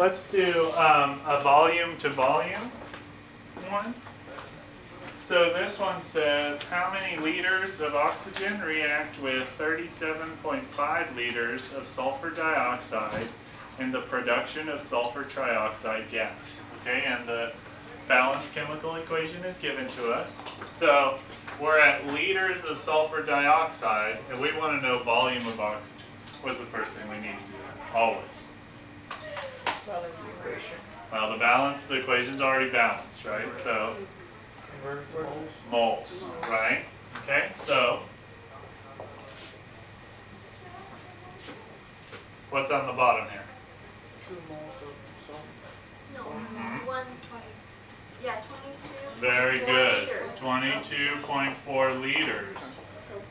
let's do um, a volume to volume one. So this one says how many liters of oxygen react with 37.5 liters of sulfur dioxide in the production of sulfur trioxide gas. Okay, and the balanced chemical equation is given to us. So we're at liters of sulfur dioxide, and we want to know volume of oxygen. What's the first thing we need to do? Always. Balance equation. Well, the balance, the equation's already balanced, right? So Convert to moles. moles, right? Okay, so what's on the bottom here? Two moles of salt. No, Mhm. one twenty, yeah, twenty-two. Very good. Twenty-two point four liters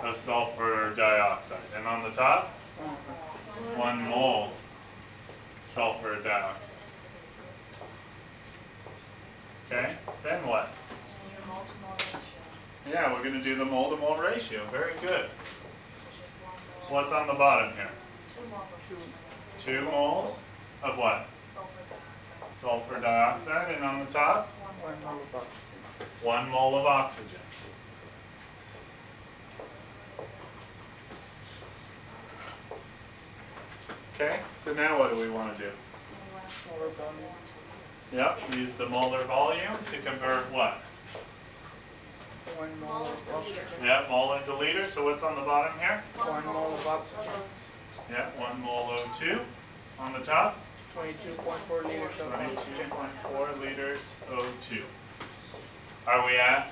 of sulfur dioxide. And on the top, one mole sulfur dioxide. Okay, then what? Yeah, we're gonna do the mole to mole ratio. Very good. What's on the bottom here? Two. Two moles of what? Sulfur dioxide, and on the top, One mole of oxygen. one mole of oxygen. Okay, so now what do we want to do? Yep, use the molar volume to convert what? One mole of liter. oxygen. Yep, mole into liter, so what's on the bottom here? One mole of oxygen. Yep, one mole O2 on the top, Twenty-two point four liters of oxygen. point four liters O2. Are we at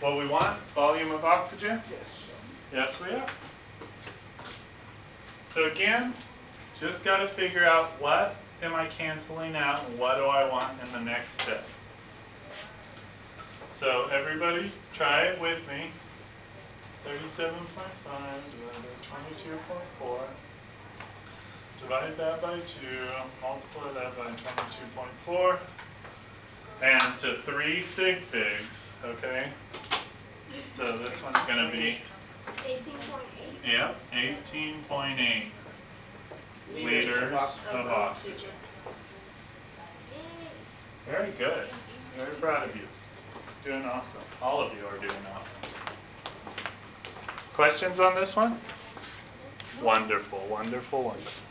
what we want, volume of oxygen? Yes. Yes, we are. So again, just got to figure out what am I canceling out and what do I want in the next step. So everybody try it with me. 37.5 divided by 22.4. Divide that by 2, multiply that by 22.4, and to 3 sig figs, okay? So this one's going to be... 18.8. Yep, 18.8 liters of oxygen. Very good. Very proud of you. Doing awesome. All of you are doing awesome. Questions on this one? Wonderful, wonderful, wonderful.